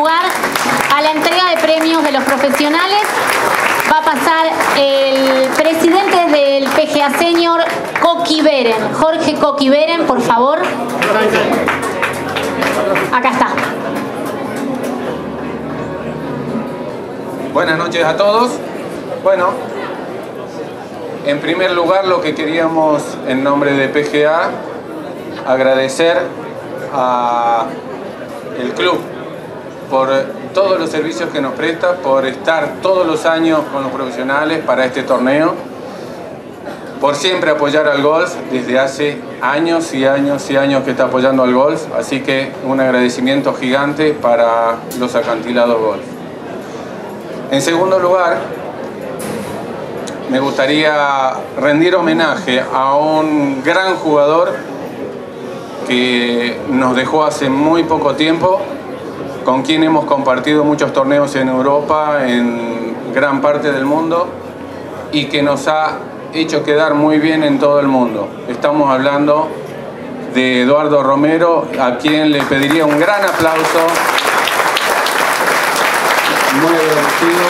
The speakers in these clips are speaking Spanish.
lugar a la entrega de premios de los profesionales. Va a pasar el presidente del PGA Senior, Coqui Beren. Jorge Coqui Beren, por favor. Acá está. Buenas noches a todos. Bueno, en primer lugar lo que queríamos en nombre de PGA agradecer a el club por todos los servicios que nos presta, por estar todos los años con los profesionales para este torneo, por siempre apoyar al golf, desde hace años y años y años que está apoyando al golf, así que un agradecimiento gigante para los acantilados golf. En segundo lugar, me gustaría rendir homenaje a un gran jugador que nos dejó hace muy poco tiempo, con quien hemos compartido muchos torneos en Europa, en gran parte del mundo, y que nos ha hecho quedar muy bien en todo el mundo. Estamos hablando de Eduardo Romero, a quien le pediría un gran aplauso. Muy agradecido.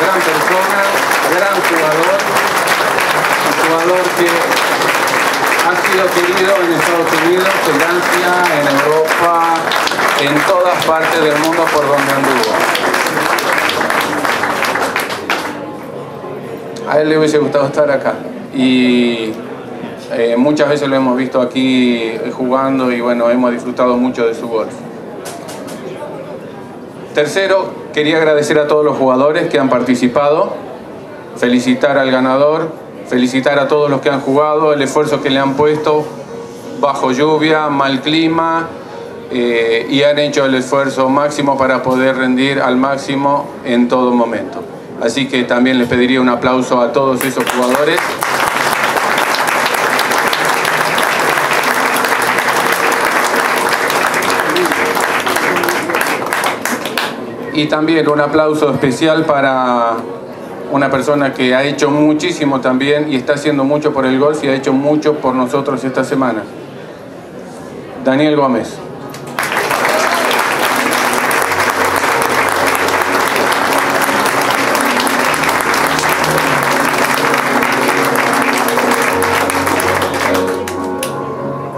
Gran persona, gran jugador, un jugador que ha sido querido en Estados Unidos, en Francia, en Europa, en todas partes del mundo por donde anduvo. A él le hubiese gustado estar acá y eh, muchas veces lo hemos visto aquí jugando y bueno, hemos disfrutado mucho de su golf. Tercero, quería agradecer a todos los jugadores que han participado, felicitar al ganador, felicitar a todos los que han jugado, el esfuerzo que le han puesto bajo lluvia, mal clima, eh, y han hecho el esfuerzo máximo para poder rendir al máximo en todo momento. Así que también les pediría un aplauso a todos esos jugadores. Y también un aplauso especial para una persona que ha hecho muchísimo también y está haciendo mucho por el golf y ha hecho mucho por nosotros esta semana. Daniel Gómez.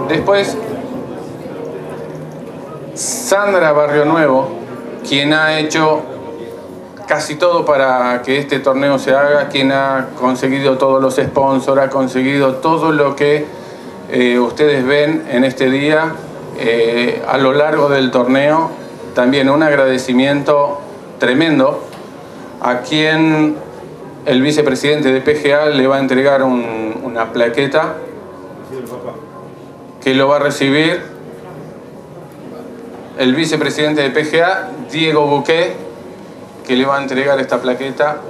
Después, Sandra Barrio Nuevo, quien ha hecho casi todo para que este torneo se haga, quien ha conseguido todos los sponsors, ha conseguido todo lo que eh, ustedes ven en este día eh, a lo largo del torneo. También un agradecimiento tremendo a quien el vicepresidente de PGA le va a entregar una plaqueta que lo va a recibir el vicepresidente de PGA, Diego Buquet, que le va a entregar esta plaqueta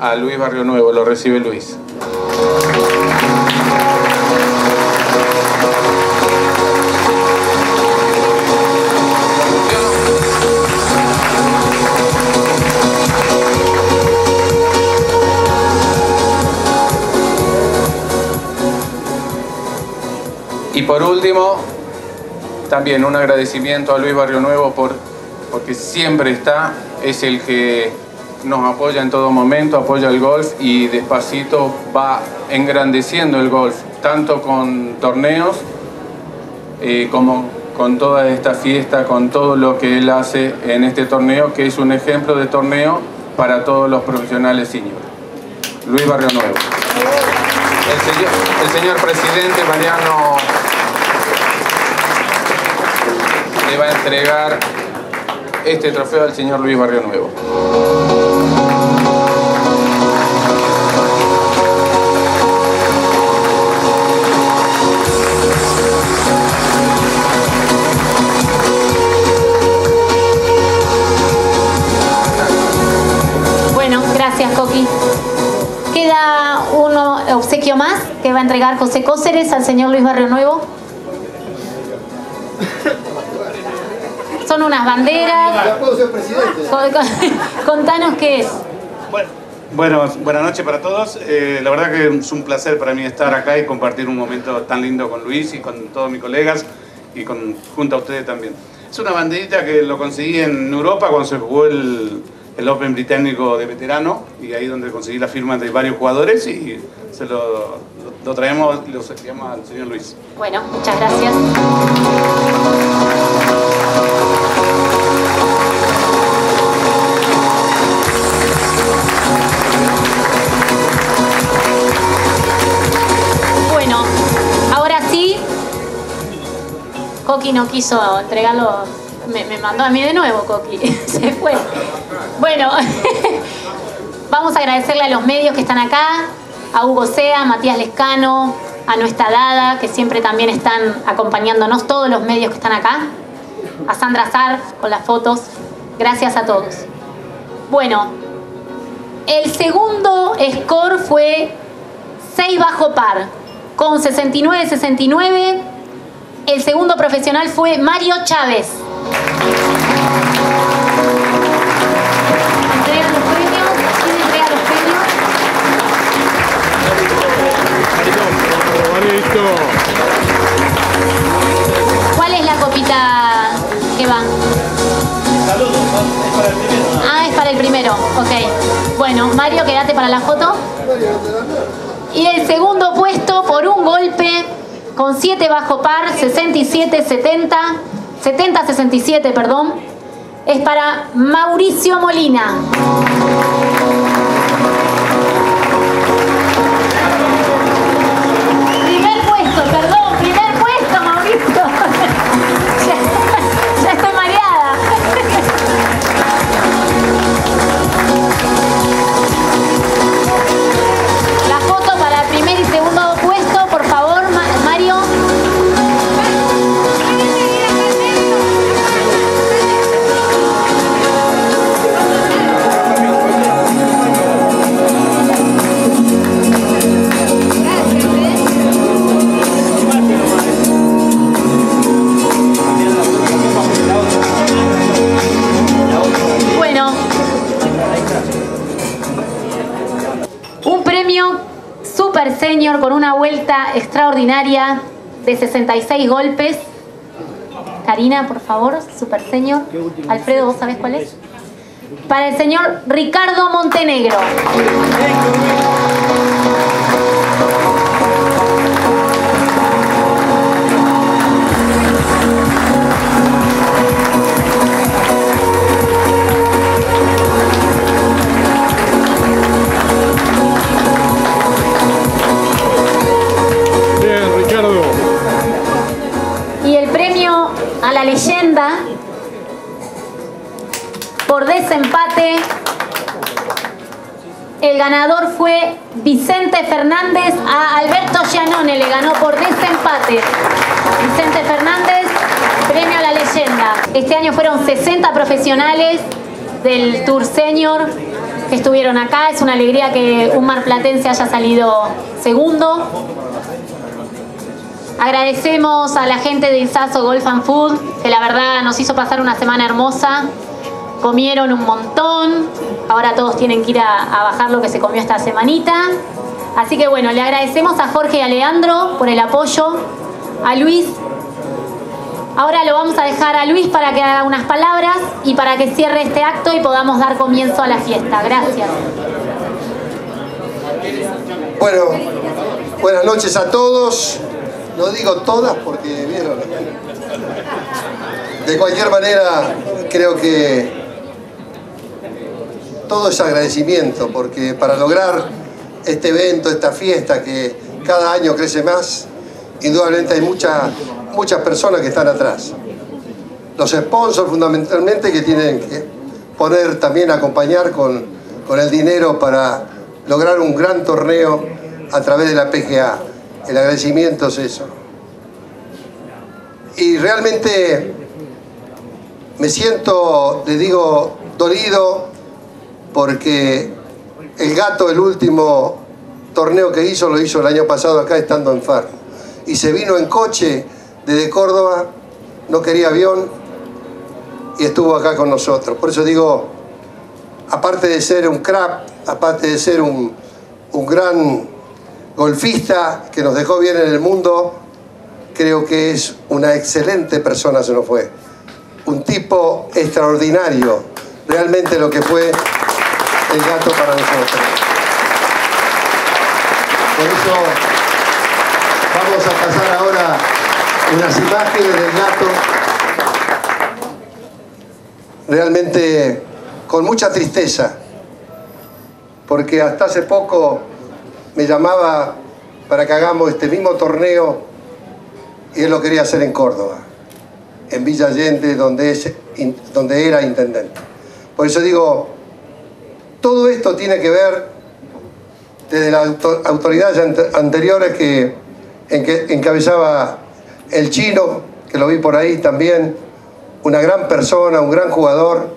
a Luis Barrio Nuevo. Lo recibe Luis. Y por último, también un agradecimiento a Luis Barrio Nuevo por, porque siempre está es el que nos apoya en todo momento, apoya el golf y despacito va engrandeciendo el golf, tanto con torneos eh, como con toda esta fiesta, con todo lo que él hace en este torneo, que es un ejemplo de torneo para todos los profesionales senior. Luis Barrio Nuevo. El señor, presidente Mariano le va a entregar este trofeo al señor Luis Barrio Nuevo. Bueno, gracias Coqui. Queda uno obsequio más que va a entregar José Cóceres al señor Luis Barrio Nuevo. Unas banderas. Ya puedo ser presidente. Contanos qué es. Bueno, buenas noches para todos. Eh, la verdad que es un placer para mí estar acá y compartir un momento tan lindo con Luis y con todos mis colegas y con, junto a ustedes también. Es una banderita que lo conseguí en Europa cuando se jugó el, el Open británico de veterano y ahí donde conseguí la firma de varios jugadores y se lo, lo traemos y lo enviamos al señor Luis. Bueno, muchas gracias. Coqui no quiso entregarlo, me, mandó a mí de nuevo, Coqui, se fue. Bueno, vamos a agradecerle a los medios que están acá, a Hugo Sea, a Matías Lescano, a nuestra Dada, que siempre también están acompañándonos, todos los medios que están acá, a Sandra Sar con las fotos, gracias a todos. Bueno, el segundo score fue 6 bajo par, con 69-69. El segundo profesional fue Mario Chávez. ¿Cuál es la copita que va? Ah, es para el primero. Ok. Bueno, Mario, quédate para la foto. Y el segundo puesto por un golpe con 7 bajo par, 67-70, 70-67, perdón, es para Mauricio Molina. Extraordinaria de 66 golpes. Karina, por favor, super senior. Alfredo, ¿vos sabés cuál es? Para el señor Ricardo Montenegro. El ganador fue Vicente Fernández a Alberto Gianone, le ganó por desempate. Vicente Fernández, premio a la leyenda. Este año fueron 60 profesionales del Tour Senior que estuvieron acá. Es una alegría que un marplatense haya salido segundo. Agradecemos a la gente de Insaso Golf and Food, que la verdad nos hizo pasar una semana hermosa. Comieron un montón. Ahora todos tienen que ir a, bajar lo que se comió esta semanita. Así que bueno, le agradecemos a Jorge y a Leandro por el apoyo. A Luis. Ahora lo vamos a dejar a Luis para que haga unas palabras y para que cierre este acto y podamos dar comienzo a la fiesta. Gracias. Bueno, buenas noches a todos. No digo todas porque vieron. De cualquier manera, creo que todo es agradecimiento porque para lograr este evento, esta fiesta que cada año crece más, indudablemente hay muchas muchas personas que están atrás. Los sponsors fundamentalmente que tienen que poner también acompañar con, con el dinero para lograr un gran torneo a través de la PGA. El agradecimiento es eso. Y realmente me siento, le digo, dolido porque el gato, el último torneo que hizo, lo hizo el año pasado acá estando enfermo. Y se vino en coche desde Córdoba, no quería avión y estuvo acá con nosotros. Por eso digo, aparte de ser un crack, aparte de ser un, un gran golfista que nos dejó bien en el mundo, creo que es una excelente persona, se nos fue. tipo extraordinario, realmente lo que fue el gato para nosotros. Por eso vamos a pasar ahora unas imágenes del gato realmente con mucha tristeza, porque hasta hace poco me llamaba para que hagamos este mismo torneo y él lo quería hacer en Córdoba, en Villa Allende, donde, donde era intendente. Por eso digo, todo esto tiene que ver desde las autoridades anteriores que, en que encabezaba el chino, que lo vi por ahí también, una gran persona, un gran jugador,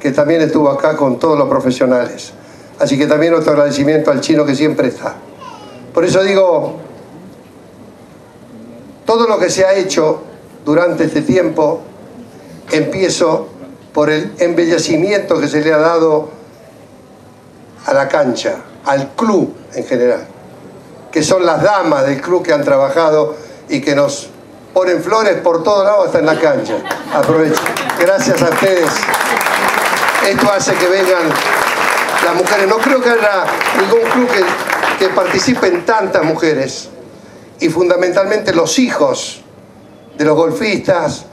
que también estuvo acá con todos los profesionales. Así que también nuestro agradecimiento al chino que siempre está. Por eso digo, todo lo que se ha hecho durante este tiempo, empiezo por el embellecimiento que se le ha dado a la cancha, al club en general, que son las damas del club que han trabajado y que nos ponen flores por todos lados hasta en la cancha. Aprovecho. Gracias a ustedes. Esto hace que vengan las mujeres. No creo que haya ningún club que, que participen tantas mujeres y fundamentalmente los hijos de los golfistas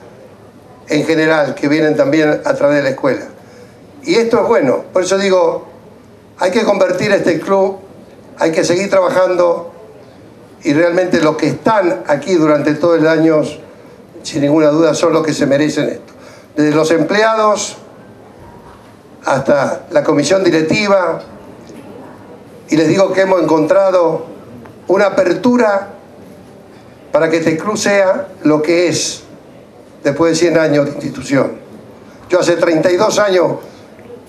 en general que vienen también a través de la escuela. Y esto es bueno, por eso digo, hay que convertir este club, hay que seguir trabajando y realmente los que están aquí durante todo el año, sin ninguna duda, son los que se merecen esto. Desde los empleados hasta la comisión directiva, y les digo que hemos encontrado una apertura para que este club sea lo que es después de 100 años de institución. Yo hace 32 años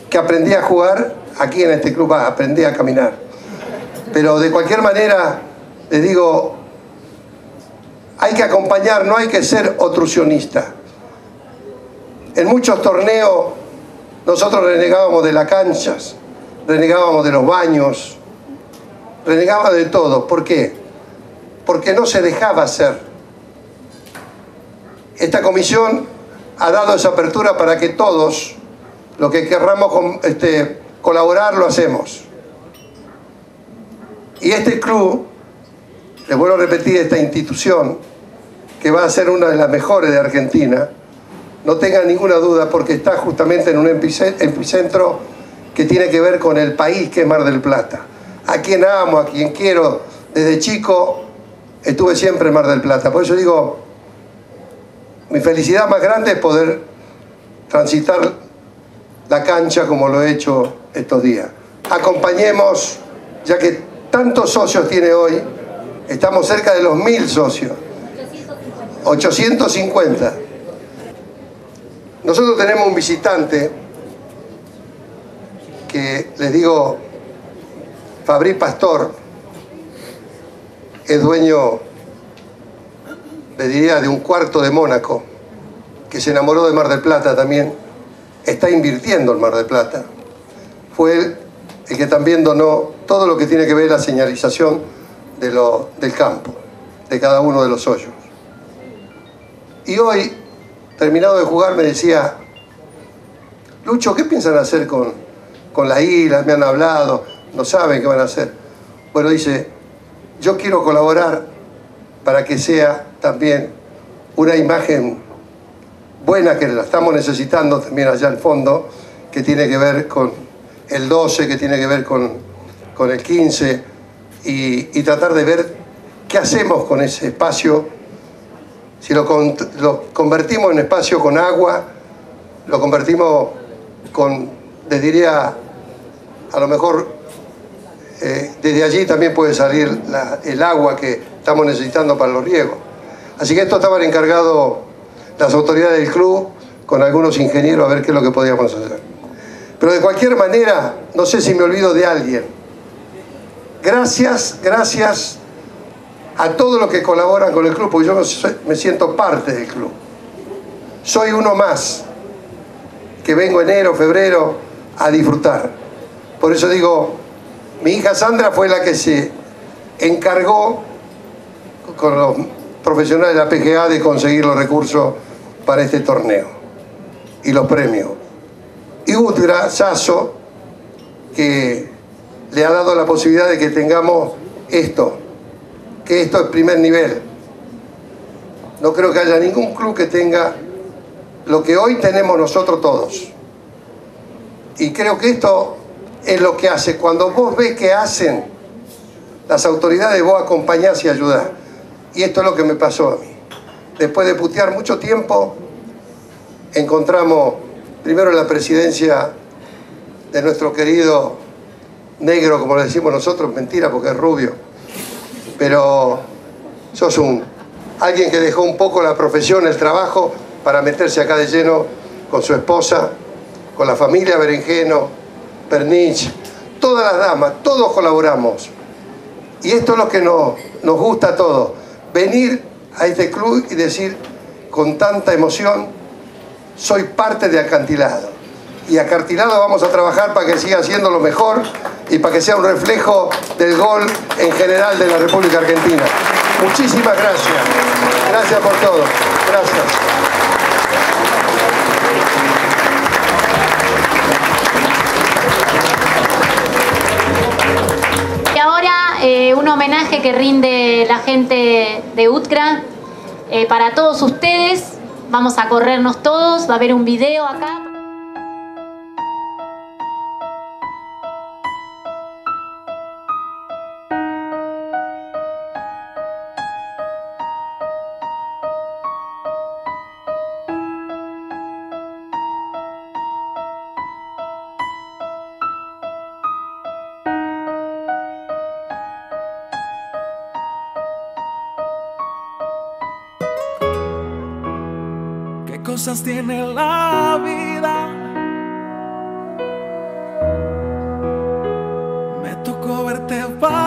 que aprendí a jugar aquí en este club, aprendí a caminar. Pero de cualquier manera, les digo, hay que acompañar, no hay que ser otrusionista. En muchos torneos nosotros renegábamos de las canchas, renegábamos de los baños, renegábamos de todo. ¿Por qué? porque no se dejaba hacer. Esta comisión ha dado esa apertura para que todos, lo que querramos este, colaborar, lo hacemos. Y este club, les vuelvo a repetir, esta institución, que va a ser una de las mejores de Argentina, no tengan ninguna duda porque está justamente en un epicentro que tiene que ver con el país que es Mar del Plata. A quien amo, a quien quiero desde chico, estuve siempre en Mar del Plata. Por eso digo, mi felicidad más grande es poder transitar la cancha como lo he hecho estos días. Acompañemos, ya que tantos socios tiene hoy, estamos cerca de los mil socios. 850. Nosotros tenemos un visitante que les digo, Fabri Pastor, es dueño, le diría, de un cuarto de Mónaco, que se enamoró de Mar del Plata también, está invirtiendo en Mar del Plata. Fue el que también donó todo lo que tiene que ver la señalización de lo, del campo, de cada uno de los hoyos. Y hoy, terminado de jugar, me decía, Lucho, ¿qué piensan hacer con, con la isla? Me han hablado, no saben qué van a hacer. Bueno, dice, yo quiero colaborar para que sea también una imagen buena que la estamos necesitando también allá al fondo, que tiene que ver con el 12, que tiene que ver con, con el 15, y, tratar de ver qué hacemos con ese espacio, si lo, lo convertimos en espacio con agua, lo convertimos con, les diría, a lo mejor eh, desde allí también puede salir el agua que estamos necesitando para los riegos. Así que esto estaban encargados las autoridades del club con algunos ingenieros a ver qué es lo que podíamos hacer. Pero de cualquier manera, no sé si me olvido de alguien. Gracias, gracias a todos los que colaboran con el club, porque yo me siento parte del club. Soy uno más que vengo enero, febrero a disfrutar. Por eso digo, mi hija Sandra fue la que se encargó con los profesionales de la PGA de conseguir los recursos para este torneo. y los premios. Y Ultra, Sasso, que le ha dado la posibilidad de que tengamos esto, que esto es primer nivel. No creo que haya ningún club que tenga lo que hoy tenemos nosotros todos. Y creo que esto es lo que hace. Cuando vos ves que hacen las autoridades, vos acompañás y ayudás. Y esto es lo que me pasó a mí. Después de putear mucho tiempo, encontramos primero la presidencia de nuestro querido negro, como le decimos nosotros, mentira porque es rubio, pero sos un alguien que dejó un poco la profesión, el trabajo, para meterse acá de lleno con su esposa, con la familia Berenjeno, Pernich, todas las damas, todos colaboramos. Y esto es lo que nos, nos gusta a todos, venir a este club y decir con tanta emoción, soy parte de Acantilado. Y Acantilado vamos a trabajar para que siga siendo lo mejor y para que sea un reflejo del gol en general de la República Argentina. Muchísimas gracias. Gracias por todo. Gracias. Y ahora eh, un homenaje que rinde la gente de UTCRA eh, para todos ustedes. Vamos a corrernos todos, va a haber un video acá. ¿Qué cosas tiene la vida? Me tocó verte partir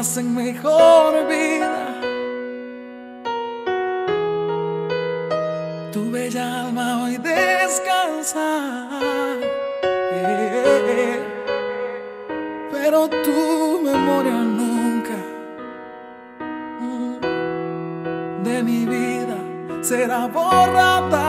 estás en mejor vida, tu bella alma hoy descansa. Pero tu memoria nunca mm, de mi vida será borrada.